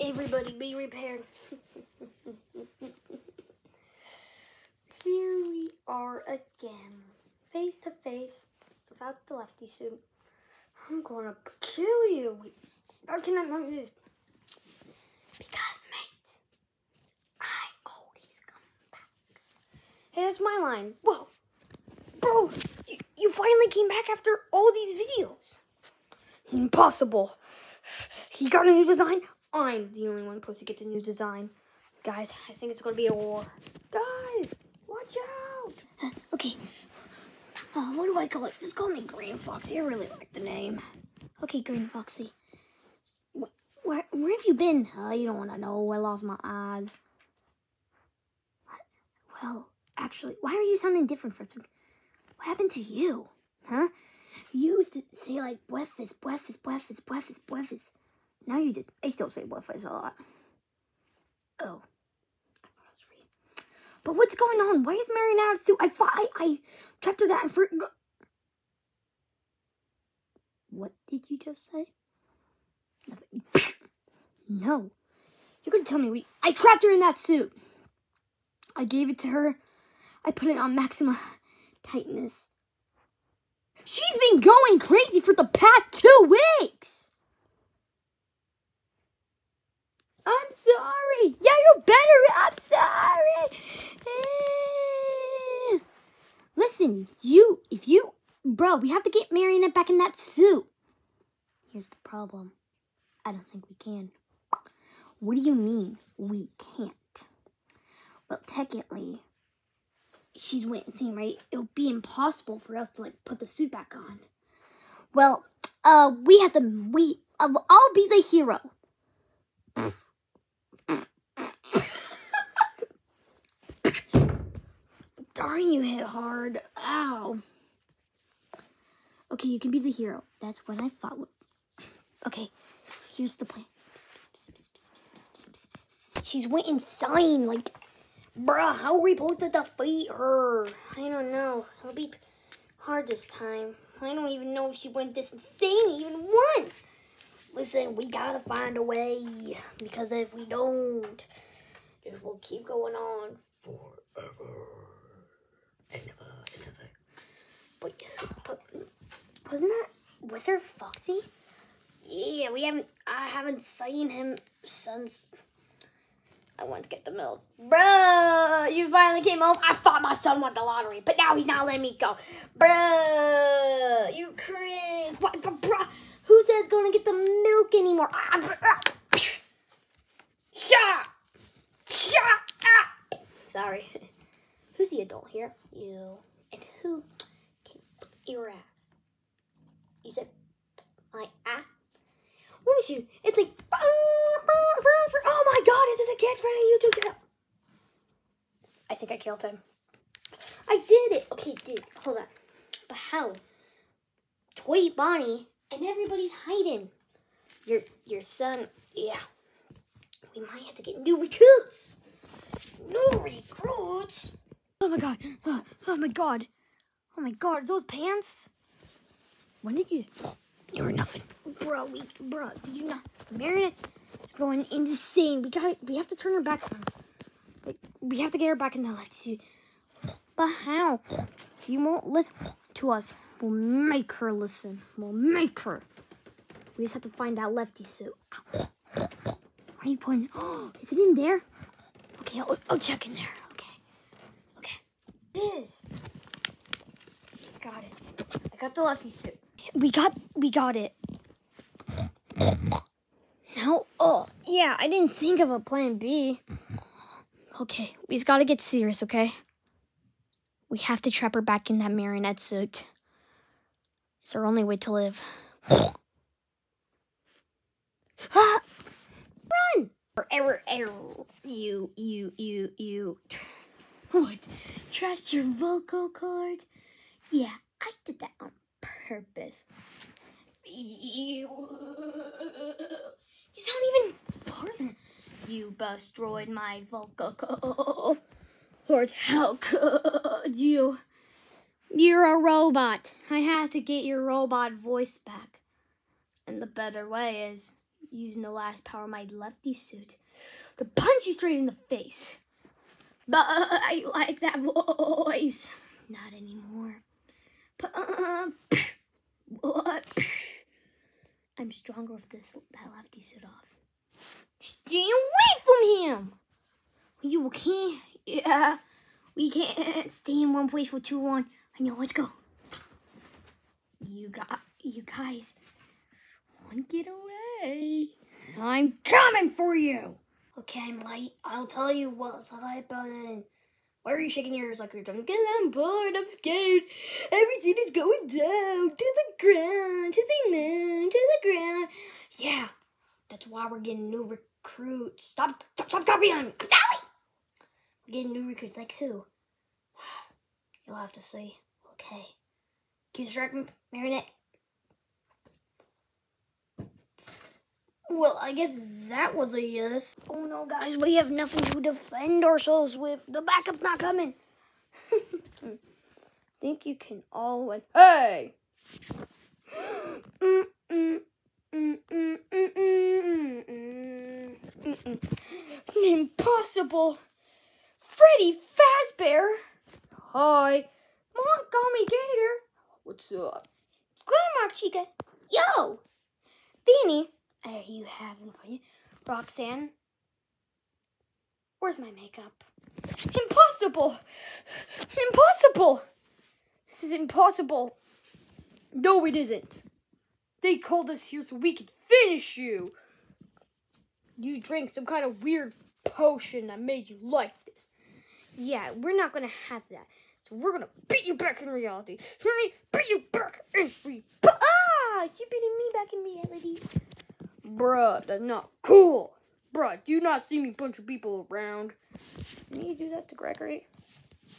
Everybody be repaired. Here we are again, face to face, without the lefty suit. I'm gonna kill you. How can I not move? Because, mate, I always come back. Hey, that's my line. Whoa. Bro, you, you finally came back after all these videos. Impossible. He got a new design. I'm the only one supposed to get the new design. Guys, I think it's gonna be a war. Guys, watch out. okay. Uh, what do I call it? Just call me Green Foxy. I really like the name. Okay, Green Foxy. Wh- Where, where have you been? Uh, you don't want to know. I lost my eyes. What? Well, actually, why are you sounding different, for Fritz? What happened to you? Huh? You used to say like breakfast, breakfast, breakfast, breakfast, breakfast. Now you just, I still say breakfast a lot. Oh. But what's going on? Why is Mary now suit? I fought, I, I trapped her down for. What did you just say? No. You're gonna tell me we. I trapped her in that suit. I gave it to her. I put it on maximum tightness. She's been going crazy for the past two weeks. I'm sorry. Yeah, you better. I'm sorry. Eh. Listen, you, if you, bro, we have to get Marionette back in that suit. Here's the problem. I don't think we can. What do you mean we can't? Well, technically, she's witnessing, right? It'll be impossible for us to like put the suit back on. Well, uh, we have to. We, uh, I'll be the hero. Darn, you hit hard. Ow. Okay, you can be the hero. That's what I thought. Okay, here's the plan. She's went insane. Like, bruh, how are we supposed to defeat her? I don't know. It'll be hard this time. I don't even know if she went this insane even once. Listen, we gotta find a way because if we don't, it will keep going on forever and ever and ever. But, but wasn't that her Foxy? Yeah, we haven't. I haven't seen him since. I went to get the milk. Bruh, you finally came home. I thought my son won the lottery, but now he's not letting me go. Bruh, you cringe. Bruh, who says going to get the milk anymore? Ah. Shut Shut up! Sorry. Who's the adult here? You. And who can your ass? You said my ass? Let me shoot. It's like. Oh my god, is this a kid friendly YouTube channel? I think I killed him. I did it! Okay, dude, hold on. But how? Toy Bonnie and everybody's hiding. Your your son, yeah. We might have to get new recruits. New recruits? Oh my god. Oh, oh my god. Oh my god, those pants? When did you you were nothing. Bro, we bro, do you not Marionette is going insane. We gotta we have to turn her back on. Like, we have to get her back in the suit. But how? She won't listen to us. We'll make her listen. We'll make her. We just have to find that lefty suit. Why are you pointing? Oh, is it in there? Okay, I'll, I'll check in there. Okay. Okay. It is. Got it. I got the lefty suit. We got we got it. Now, oh, yeah, I didn't think of a plan B. Okay, we just gotta get serious, okay? We have to trap her back in that marionette suit. It's our only way to live. ah! Run! Error, error, you, you, you, you. What? Trust your vocal cords? Yeah, I did that on purpose. You, sound even farther. You destroyed my vocal cords. How could you? You're a robot. I have to get your robot voice back. And the better way is using the last power of my lefty suit to punch you straight in the face. But I like that voice. Not anymore. I'm stronger with this that lefty suit off. Stay away from him! You can't. Yeah, we can't stay in one place for too long. I know. Let's go. You got. You guys. One get away. I'm coming for you. Okay, I'm late. I'll tell you what's happening. Why are you shaking yours like you're drunk? Because I'm bored, I'm scared. Everything is going down to the ground, to the moon, to the ground. Yeah, that's why we're getting new recruits. Stop, stop, stop copying me. I'm sorry. We're getting new recruits. Like who? You'll have to see. Okay. You strike Marionette? Well, I guess that was a yes. Oh no, guys, we have nothing to defend ourselves with. The backup's not coming. Think you can all win? Hey! Impossible! Freddy Fazbear! Hi! Montgomery Gator! What's up? Glamrock Chica! Yo! Beanie! Are you having fun? Roxanne? Where's my makeup? Impossible! Impossible! This is impossible! No, it isn't. They called us here so we could finish you. You drank some kind of weird potion that made you like this. Yeah, we're not gonna have that. So we're gonna beat you back in reality. Beat you back in reality. Ah! You beating me back in reality. Bruh, that's not cool. Bruh, do you not see me punch people around? Can you do that to Gregory?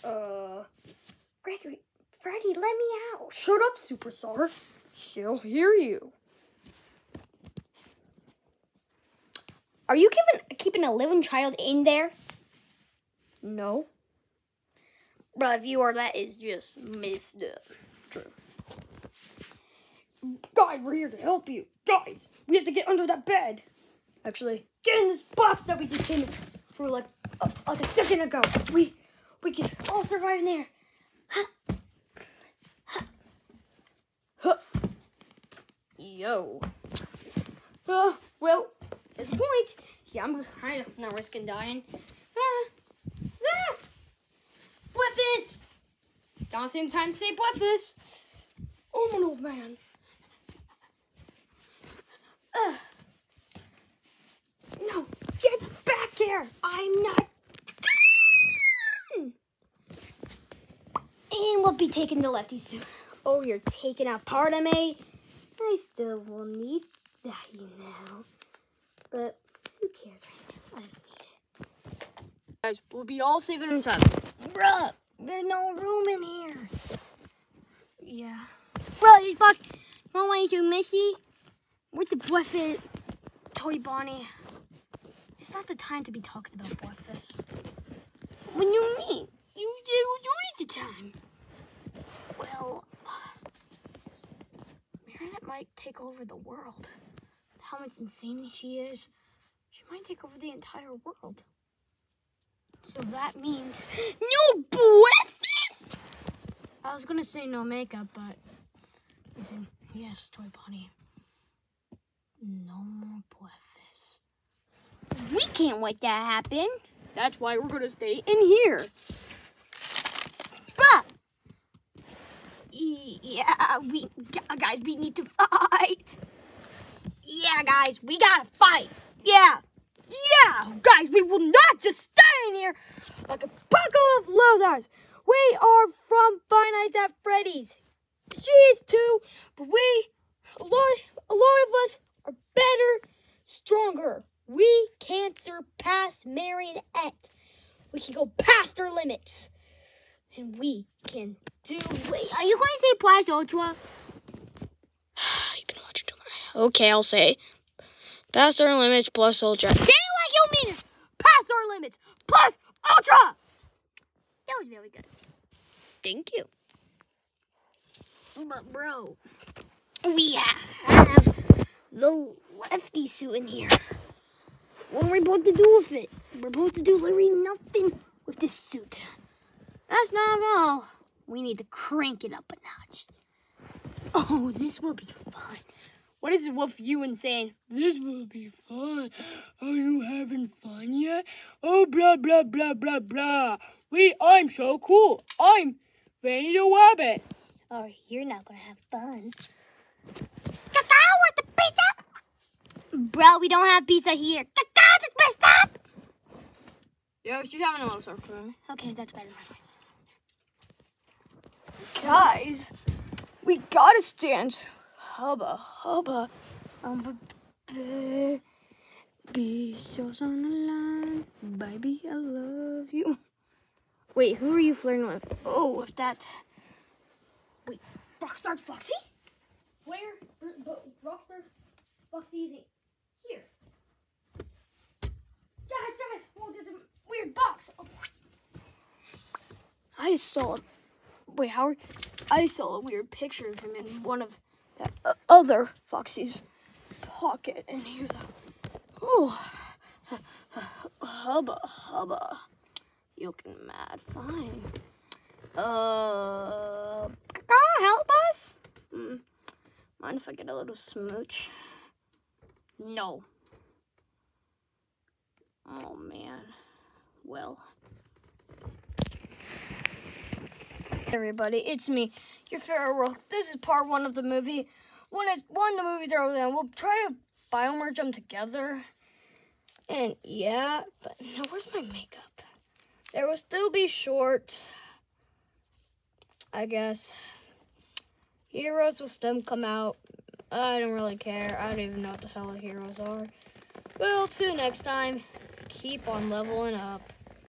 Uh, Gregory, Freddy, let me out. Shut up, Superstar. She'll hear you. Are you keeping keeping a living child in there? No. But if you are, that is just messed up. True. Guys, we're here to help you. Guys, we have to get under that bed. Actually, get in this box that we just came in for like like a second ago. We we can all survive in there. Huh. Huh. Huh. Yo. Uh, well, at the point, yeah, I'm, I'm not risking dying. Ah. Ah. Breakfast! It's dancing time to say breakfast. Oh, an old man. Ugh. No, get back here! I'm not done! And we'll be taking the lefty suit. Oh, you're taking out part of me? I still will need that, you know. But who cares right now? I don't need it. Guys, we'll be all safe and inside. Bruh, there's no room in here. Yeah. Well, you fuck. Mom, want you Missy? With the breakfast, Toy Bonnie. It's not the time to be talking about breakfast. When you mean? You, you, you need the time. Well, Marinette might take over the world. How much insane she is, she might take over the entire world. So that means no breakfast. I was gonna say no makeup, but yes, Toy Bonnie. No more breakfast. We can't let that happen. That's why we're gonna stay in here. But yeah, we guys, we need to fight. Yeah, guys, we gotta fight. Yeah, yeah, guys, we will not just stay in here like a pack of losers. We are from Five Nights at Freddy's. She is too, but we, a lot, a lot of us are better, stronger. We can't surpass Marionette. We can go past our limits. And we can do. Wait, are you going to say Plus Ultra? You've been watching too much. Okay, I'll say. Past our limits plus Ultra. Say it like you mean it! Past our limits plus Ultra! That was very good. Thank you. But, bro, we have the lefty suit in here. What are we supposed to do with it? We're supposed to do literally nothing with this suit. That's not all. We need to crank it up a notch. Oh, this will be fun. What is with you and saying, this will be fun? Are you having fun yet? Oh, blah, blah, blah, blah, blah. We, I'm so cool. I'm Fanny the Rabbit. Oh, you're not going to have fun. Cacao with the pizza? Bro, we don't have pizza here. Cacao, the pizza! Yeah, she's having a little circle. Okay, that's better. Guys, we gotta stand. Hubba, hubba. Um, baby, shows on the line. Baby, I love you. Wait, who are you flirting with? Oh, that. Wait, Rockstar Foxy? Where? But Rockstar Foxy is here. Guys, guys, oh, there's a weird box. I saw. Wait, Howard. I saw a weird picture of him in one of that other Foxy's pocket, and here's a. Oh, hubba hubba. Looking mad fine. Uh, help us? Mm. Mind if I get a little smooch? No. Oh man. Well. Everybody, it's me, your Pharaoh. This is part one of the movie. When it's one the movies over, then we'll try to biomerge them together. And yeah, but now where's my makeup? There will still be shorts. I guess. Heroes will still come out. I don't really care. I don't even know what the hell the heroes are. Well, till next time, keep on leveling up.